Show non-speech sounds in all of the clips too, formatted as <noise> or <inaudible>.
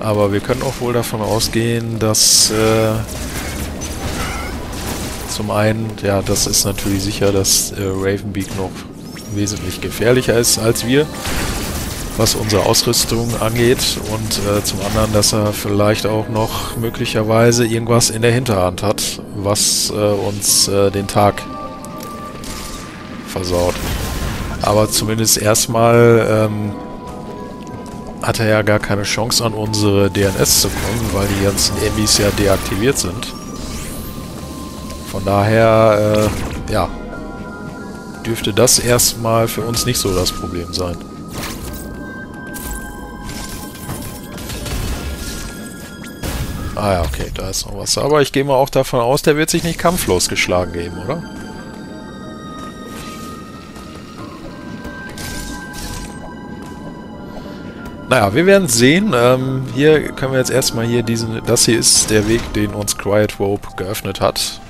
Aber wir können auch wohl davon ausgehen, dass äh, zum einen, ja, das ist natürlich sicher, dass äh, Ravenbeak noch wesentlich gefährlicher ist als wir, was unsere Ausrüstung angeht. Und äh, zum anderen, dass er vielleicht auch noch möglicherweise irgendwas in der Hinterhand hat, was äh, uns äh, den Tag versaut. Aber zumindest erstmal ähm, hat er ja gar keine Chance an unsere DNS zu kommen, weil die ganzen Emmys ja deaktiviert sind. Von daher, äh, ja, dürfte das erstmal für uns nicht so das Problem sein. Ah ja, okay, da ist noch was. Aber ich gehe mal auch davon aus, der wird sich nicht kampflos geschlagen geben, oder? Naja, wir werden sehen. Ähm, hier können wir jetzt erstmal hier diesen... Das hier ist der Weg, den uns Quiet Rope geöffnet hat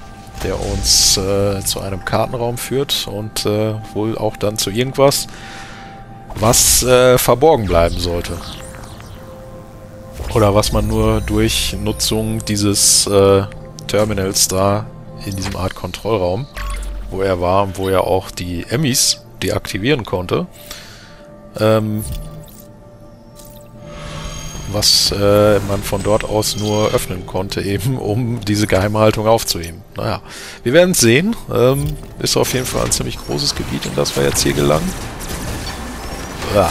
der uns äh, zu einem Kartenraum führt und äh, wohl auch dann zu irgendwas, was äh, verborgen bleiben sollte. Oder was man nur durch Nutzung dieses äh, Terminals da in diesem Art Kontrollraum, wo er war und wo er auch die Emmys deaktivieren konnte, ähm, was äh, man von dort aus nur öffnen konnte, <laughs> eben um diese Geheimhaltung aufzuheben. Naja, wir werden sehen. Ähm, ist auf jeden Fall ein ziemlich großes Gebiet, in das wir jetzt hier gelangen. Ja.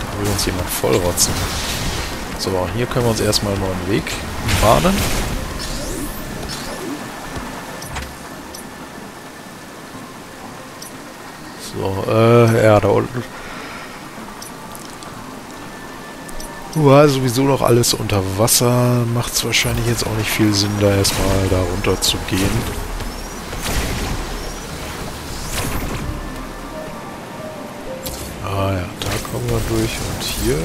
Da will uns jemand vollrotzen. So, hier können wir uns erstmal einen neuen Weg bahnen. So, äh, ja, da unten War sowieso noch alles unter Wasser. Macht es wahrscheinlich jetzt auch nicht viel Sinn, da erstmal da runter zu gehen. Ah ja, da kommen wir durch und hier.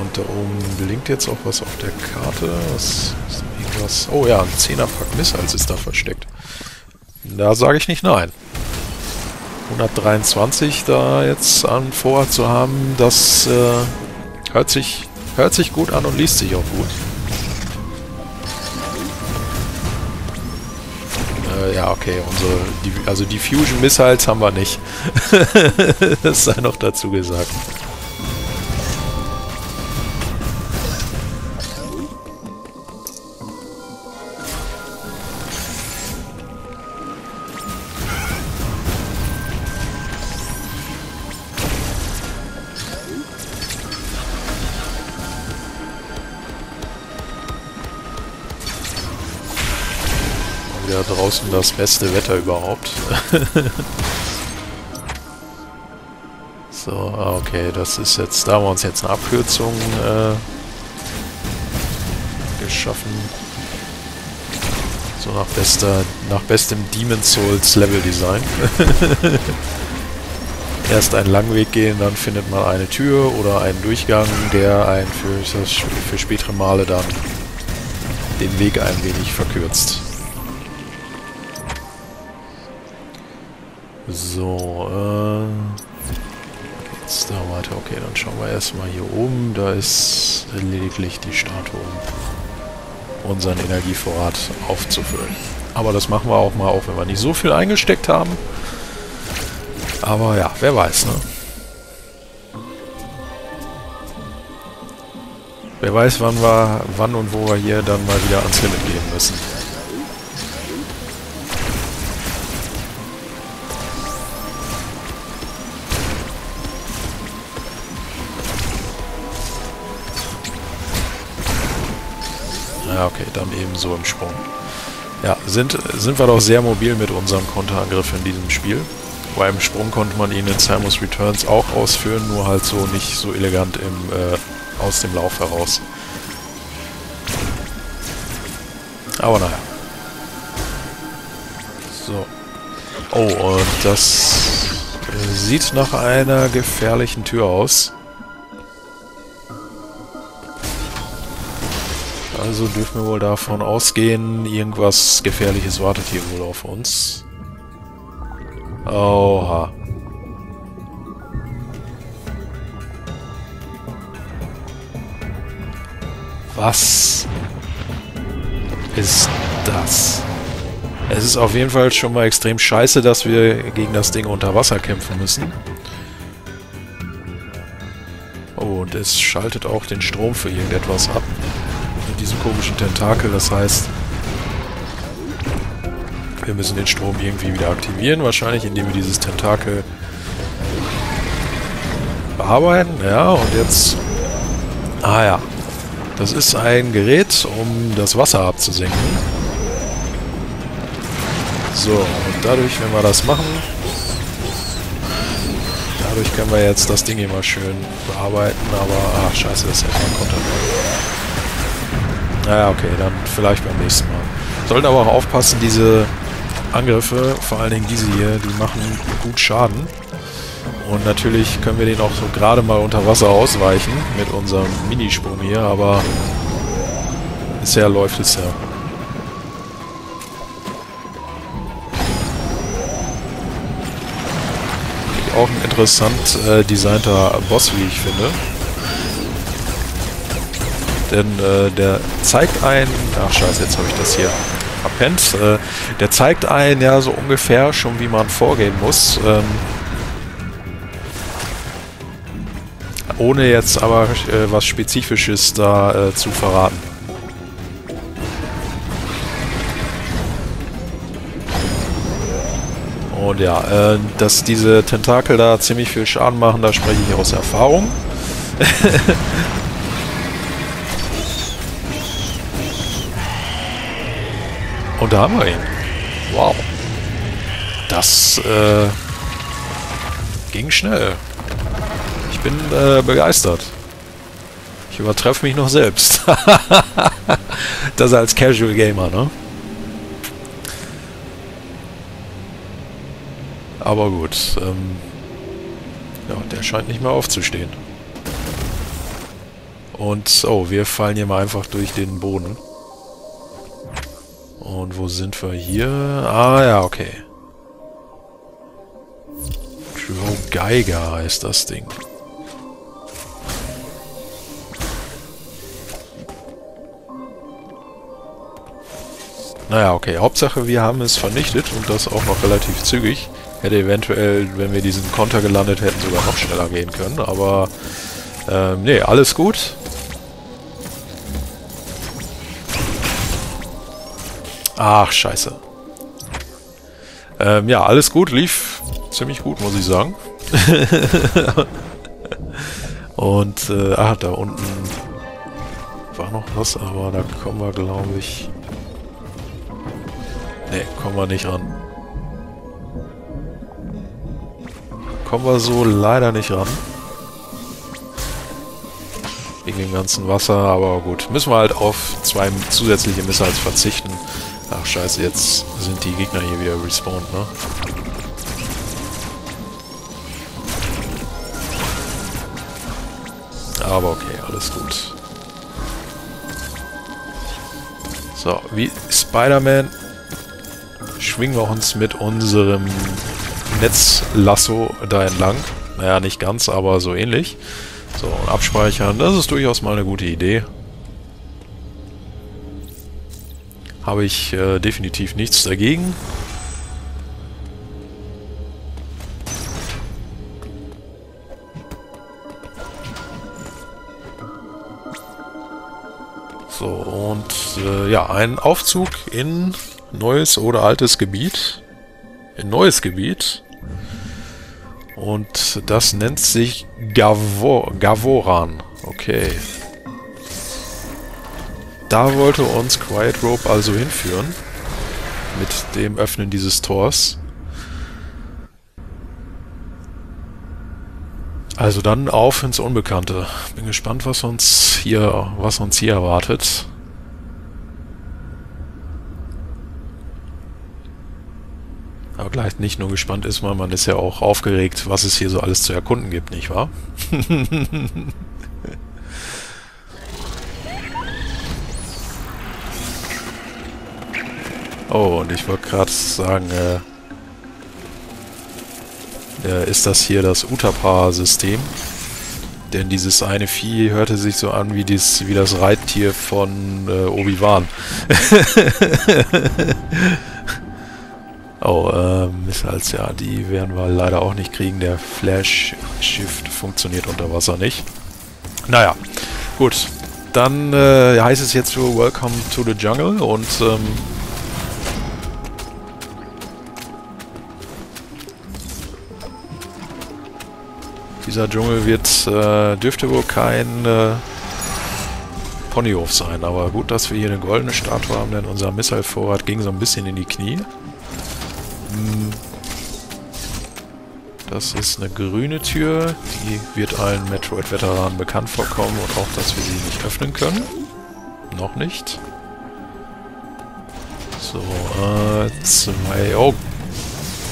Und da oben blinkt jetzt auch was auf der Karte. Was ist irgendwas? Oh ja, ein 10er Pack Missiles ist da versteckt. Da sage ich nicht nein. 123 da jetzt an Vorrat zu haben, das äh, hört, sich, hört sich gut an und liest sich auch gut. Äh, ja, okay, unsere, die, also die Fusion Missiles haben wir nicht. <laughs> das sei noch dazu gesagt. Wieder draußen das beste Wetter überhaupt. so, ah, okay, das ist jetzt, da haben wir uns jetzt eine Abkürzung äh, geschaffen. So nach bester, nach bestem Demon Souls Level Design. <laughs> Erst einen langen Weg gehen, dann findet man eine Tür oder einen Durchgang, der einen für, für spätere Male dann den Weg ein wenig verkürzt. So, äh... Geht's da weiter? Okay, dann schauen wir erstmal hier oben. Da ist lediglich die Statue, um unseren Energievorrat aufzufüllen. Aber das machen wir auch mal, auch wenn wir nicht so viel eingesteckt haben. Aber ja, wer weiß, ne? Wer weiß, wann wir, wann und wo wir hier dann mal wieder ans Limit gehen müssen. Dann ebenso im Sprung. Ja, sind, sind wir doch sehr mobil mit unserem Konterangriff in diesem Spiel. Beim Sprung konnte man ihn in Samus Returns auch ausführen, nur halt so nicht so elegant im, äh, aus dem Lauf heraus. Aber naja. So. Oh, und das sieht nach einer gefährlichen Tür aus. Also dürfen wir wohl davon ausgehen, irgendwas Gefährliches wartet hier wohl auf uns. Oha. Was ist das? Es ist auf jeden Fall schon mal extrem scheiße, dass wir gegen das Ding unter Wasser kämpfen müssen. Oh, und es schaltet auch den Strom für irgendetwas ab. Mit diesem komischen Tentakel, das heißt... Wir müssen den Strom irgendwie wieder aktivieren, wahrscheinlich, indem wir dieses Tentakel bearbeiten. Ja, und jetzt... Ah ja. Das ist ein Gerät, um das Wasser abzusenken. So, und dadurch, wenn wir das machen, dadurch können wir jetzt das Ding immer schön bearbeiten, aber, ach scheiße, das ist ja kein Konter. Naja, okay, dann vielleicht beim nächsten Mal. Sollten aber auch aufpassen, diese Angriffe, vor allen Dingen diese hier, die machen gut Schaden. Und natürlich können wir den auch so gerade mal unter Wasser ausweichen mit unserem Minisprung hier, aber bisher läuft es ja. Auch ein interessant äh, designter Boss, wie ich finde. Denn äh, der zeigt einen... Ach scheiße, jetzt habe ich das hier verpennt. Äh, der zeigt einen ja so ungefähr schon, wie man vorgehen muss. Ähm, ohne jetzt aber äh, was Spezifisches da äh, zu verraten. Und ja, äh, dass diese Tentakel da ziemlich viel Schaden machen, da spreche ich aus Erfahrung. <laughs> Und da haben wir ihn. Wow. Das äh, ging schnell. Ich bin äh, begeistert. Ich übertreffe mich noch selbst. <laughs> das als Casual Gamer, ne? Aber gut. Ähm, ja, der scheint nicht mehr aufzustehen. Und, oh, wir fallen hier mal einfach durch den Boden. Und wo sind wir hier? Ah, ja, okay. Joe Geiger heißt das Ding. Naja, okay. Hauptsache, wir haben es vernichtet und das auch noch relativ zügig. Hätte eventuell, wenn wir diesen Konter gelandet hätten, sogar noch schneller gehen können. Aber, ähm, nee, alles gut. Ach, scheiße. Ähm, ja, alles gut. Lief ziemlich gut, muss ich sagen. <laughs> und, äh, ah, da unten war noch was, aber da kommen wir, glaube ich... Ne, kommen wir nicht ran. Kommen wir so leider nicht ran. Wegen dem ganzen Wasser, aber gut. Müssen wir halt auf zwei zusätzliche Missiles verzichten. Ach scheiße, jetzt sind die Gegner hier wieder respawned, ne? Aber okay, alles gut. So, wie Spider-Man schwingen wir uns mit unserem Netzlasso da entlang. Naja, nicht ganz, aber so ähnlich. So, und abspeichern, das ist durchaus mal eine gute Idee. Habe ich äh, definitiv nichts dagegen. So, und äh, ja, ein Aufzug in neues oder altes Gebiet. Ein neues Gebiet. Und das nennt sich Gavor Gavoran. Okay. Da wollte uns Quiet Rope also hinführen. Mit dem Öffnen dieses Tors. Also dann auf ins Unbekannte. Bin gespannt, was uns hier, was uns hier erwartet. Aber gleich nicht nur gespannt ist man, man ist ja auch aufgeregt, was es hier so alles zu erkunden gibt, nicht wahr? <laughs> oh, und ich wollte gerade sagen, äh, äh, ist das hier das Utapar-System? Denn dieses eine Vieh hörte sich so an wie, dies, wie das Reittier von äh, Obi-Wan. <laughs> oh, äh, Missiles, ja, die werden wir leider auch nicht kriegen. Der Flash-Shift funktioniert unter Wasser nicht. Naja, gut. Dann äh, heißt es jetzt so Welcome to the Jungle und ähm, Dieser Dschungel wird, äh, dürfte wohl kein äh, Ponyhof sein, aber gut, dass wir hier eine goldene Statue haben, denn unser Missile-Vorrat ging so ein bisschen in die Knie. Hm. Das ist eine grüne Tür, die wird allen Metroid-Veteranen bekannt vorkommen und auch, dass wir sie nicht öffnen können. Noch nicht. So, äh, zwei, oh,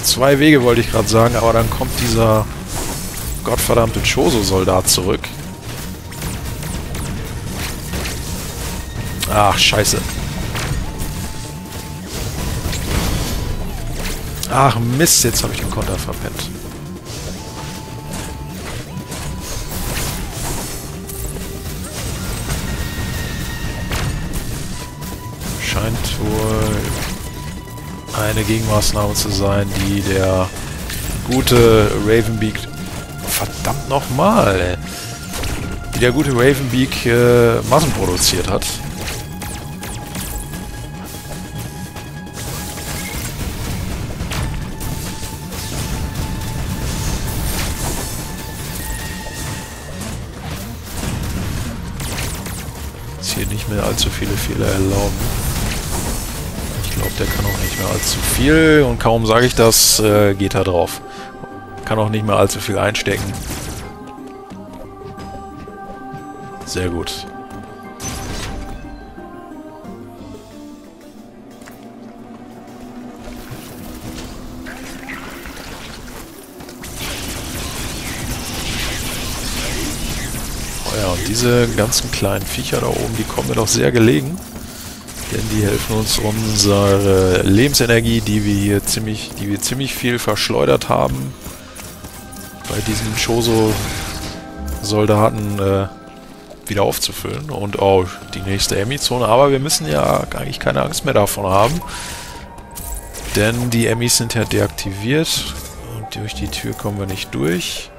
zwei Wege wollte ich gerade sagen, aber dann kommt dieser gottverdammte Choso-Soldat zurück. Ach, scheiße. Ach Mist, jetzt habe ich den Konter verpennt. Scheint wohl eine Gegenmaßnahme zu sein, die der gute Ravenbeak verdammt nochmal, die der gute Ravenbeak äh, massenproduziert hat. Ist hier nicht mehr allzu viele Fehler erlauben. Ich glaube, der kann auch nicht mehr allzu viel und kaum sage ich das, äh, geht er drauf. Kann auch nicht mehr allzu viel einstecken. Sehr gut. Oh ja, und diese ganzen kleinen Viecher da oben, die kommen mir doch sehr gelegen. Denn die helfen uns unsere Lebensenergie, die wir hier ziemlich, die wir ziemlich viel verschleudert haben, bei diesen Choso-Soldaten äh, wieder aufzufüllen. Und oh, die nächste Emmy-Zone. Aber wir müssen ja eigentlich keine Angst mehr davon haben. Denn die Emmys sind ja deaktiviert. Und durch die Tür kommen wir nicht durch.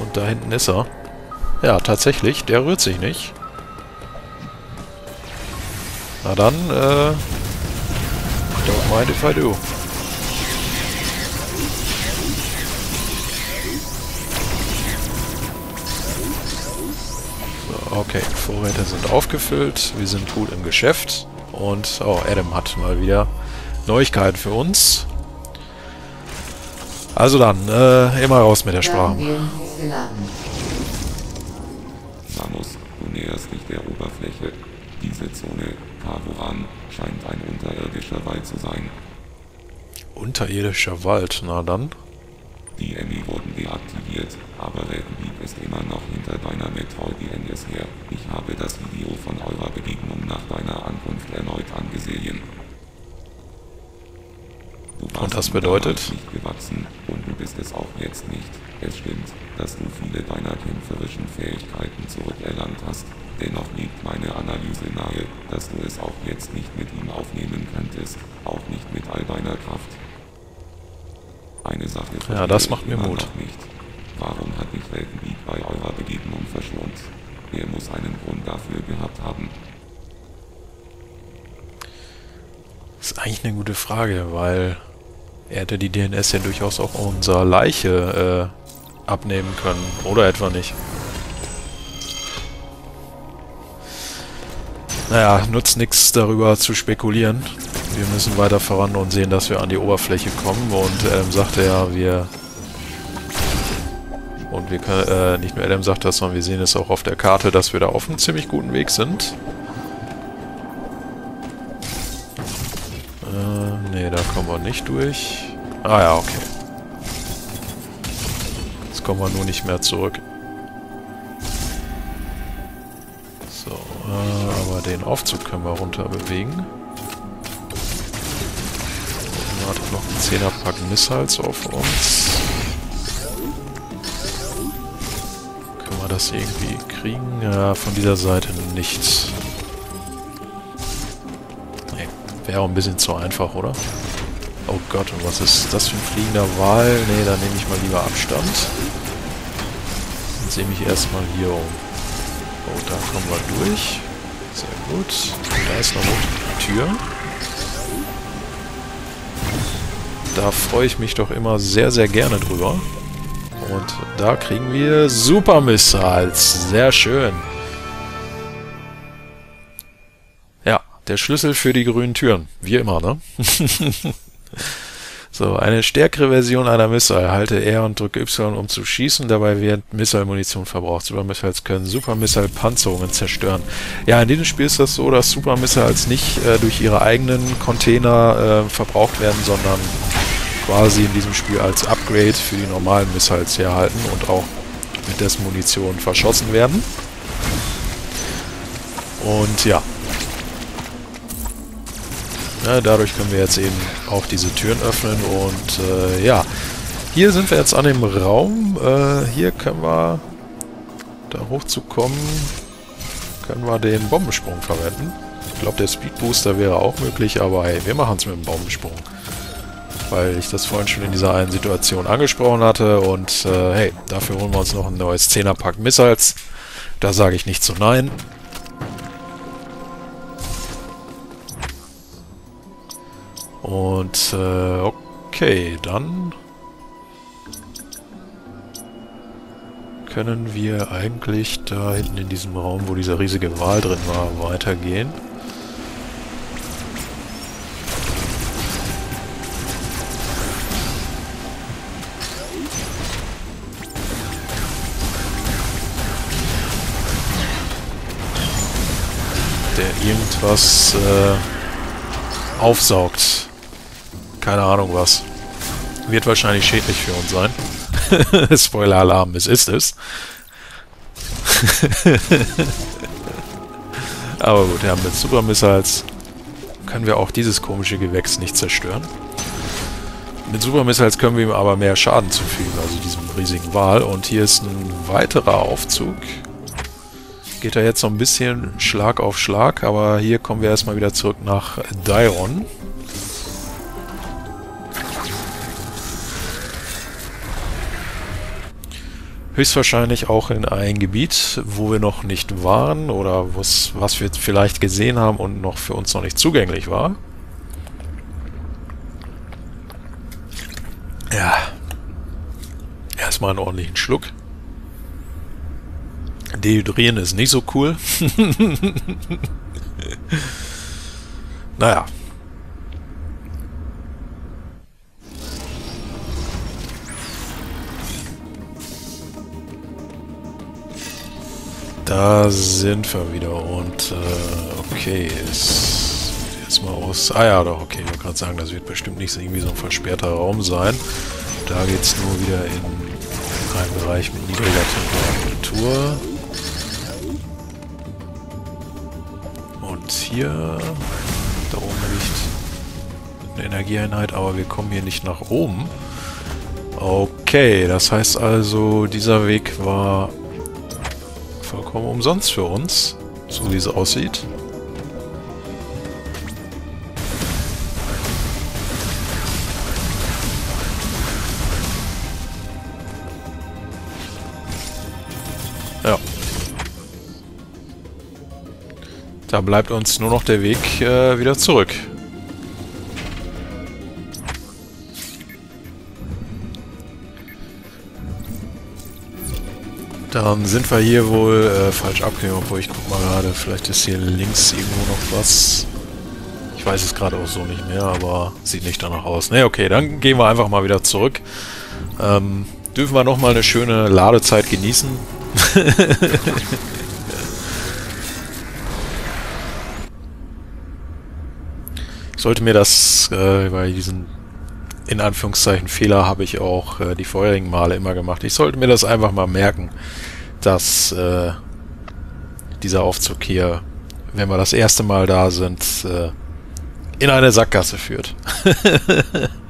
Und da hinten ist er. Ja, tatsächlich. Der rührt sich nicht. Na dann, äh... Don't mind if I do. Okay, Vorräte sind aufgefüllt. Wir sind gut im Geschäft. Und, oh, Adam hat mal wieder Neuigkeiten für uns. Also dann, äh, immer raus mit der Sprache. Samus, du näherst dich der Oberfläche. Diese Zone, Kavuran, scheint ein unterirdischer Wald zu sein. Unterirdischer Wald, na dann. Die Emmy wurden deaktiviert, aber Weltenlieb ist immer noch hinter deiner Metroid DNS her. Ich habe das Video von eurer Begegnung nach deiner Ankunft erneut angesehen. Du warst Und das bedeutet? nicht gewachsen und du bist es auch jetzt nicht. Es stimmt, dass du viele deiner kämpferischen Fähigkeiten zurückerlangt hast. Dennoch liegt meine Analyse nahe, dass du es auch jetzt nicht mit ihm aufnehmen könntest, auch nicht mit all deiner Kraft. Eine Sache Ja, das macht mir Mut. Nicht. Warum hat mich Weltenlieb bei eurer Begegnung verschont? Er muss einen Grund dafür gehabt haben. Das ist eigentlich eine gute Frage, weil er hätte die DNS ja durchaus auch unserer Leiche äh, abnehmen können. Oder etwa nicht. Naja, nutzt nichts darüber zu spekulieren. Wir müssen weiter voran und sehen, dass wir an die Oberfläche kommen. Und Adam sagte ja, wir... Und wir können, äh, nicht nur Adam sagt das, sondern wir sehen es auch auf der Karte, dass wir da auf einem ziemlich guten Weg sind. Äh, nee, da kommen wir nicht durch. Ah ja, okay. Jetzt kommen wir nur nicht mehr zurück. So, äh, aber den Aufzug können wir runter bewegen. Zehnerpack Missiles auf uns. wir das irgendwie kriegen? Ja, von dieser Seite nicht. Nee, wäre auch ein bisschen zu einfach, oder? Oh Gott, und was ist das für ein fliegender Wal? Nee, da nehme ich mal lieber Abstand. Dann sehe mich erstmal hier um. Oh, da kommen wir durch. Sehr gut. Da ist noch eine Tür. Da freue ich mich doch immer sehr, sehr gerne drüber. Und da kriegen wir Super Missiles. Sehr schön. Ja, der Schlüssel für die grünen Türen. Wie immer, ne? <laughs> so, eine stärkere Version einer Missile. Halte R und drücke Y, um zu schießen. Dabei wird Missile-Munition verbraucht. Super Missiles können Super Missile-Panzerungen zerstören. Ja, in diesem Spiel ist das so, dass Super Missiles nicht äh, durch ihre eigenen Container äh, verbraucht werden, sondern quasi in diesem Spiel als Upgrade für die normalen Missiles herhalten und auch mit dessen Munition verschossen werden. Und ja. ja. Dadurch können wir jetzt eben auch diese Türen öffnen und äh, ja. Hier sind wir jetzt an dem Raum. Äh, hier können wir, da hochzukommen, können wir den Bombensprung verwenden. Ich glaube, der Speedbooster wäre auch möglich, aber hey, wir machen es mit dem Bombensprung weil ich das vorhin schon in dieser einen Situation angesprochen hatte. Und äh, hey, dafür holen wir uns noch ein neues 10er-Pack Missiles. Da sage ich nicht zu nein. Und äh, okay, dann können wir eigentlich da hinten in diesem Raum, wo dieser riesige Wal drin war, weitergehen. Irgendwas äh, aufsaugt. Keine Ahnung was. Wird wahrscheinlich schädlich für uns sein. <laughs> Spoiler-Alarm, es ist es. <laughs> Aber gut, ja, mit Super Missiles können wir auch dieses komische Gewächs nicht zerstören. Mit Super Missiles können wir ihm aber mehr Schaden zufügen, also diesem riesigen Wal. Und hier ist ein weiterer Aufzug geht er jetzt so ein bisschen Schlag auf Schlag, aber hier kommen wir erstmal wieder zurück nach Dairon. Höchstwahrscheinlich auch in ein Gebiet, wo wir noch nicht waren oder was wir vielleicht gesehen haben und noch für uns noch nicht zugänglich war. Ja. Erstmal einen ordentlichen Schluck. Dehydrieren ist nicht so cool. <laughs> naja. Da sind wir wieder und äh, okay, ist jetzt mal aus. Ah ja, doch, okay, ich wollte gerade sagen, das wird bestimmt nicht irgendwie so ein versperrter Raum sein. Da geht es nur wieder in einen Bereich mit niedriger Temperatur. Hier, da oben liegt eine Energieeinheit, aber wir kommen hier nicht nach oben. Okay, das heißt also, dieser Weg war vollkommen umsonst für uns, so wie es aussieht. Da bleibt uns nur noch der Weg äh, wieder zurück. Dann sind wir hier wohl äh, falsch abgegangen, obwohl ich guck mal gerade, vielleicht ist hier links irgendwo noch was. Ich weiß es gerade auch so nicht mehr, aber sieht nicht danach aus. Ne, okay, dann gehen wir einfach mal wieder zurück. Ähm, dürfen wir nochmal eine schöne Ladezeit genießen. <laughs> sollte mir das, äh, bei diesen in Anführungszeichen Fehler habe ich auch äh, die vorherigen Male immer gemacht. Ich sollte mir das einfach mal merken, dass äh, dieser Aufzug hier, wenn wir das erste Mal da sind, äh, in eine Sackgasse führt. <laughs>